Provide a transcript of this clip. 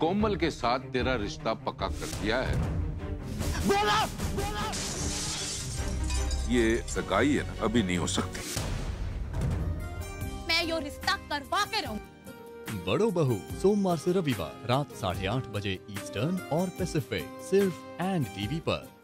कोमल के साथ तेरा रिश्ता पक्का कर दिया है। बोला! बोला ये सगाई है ना अभी नहीं हो सकती। मैं यो रिश्ता करवा के रहूँ। बड़ो बहू सोमवार से रविवार रात साढ़े आठ बजे ईस्टर्न और पैसिफिक सिर्फ़ एंड टीवी पर।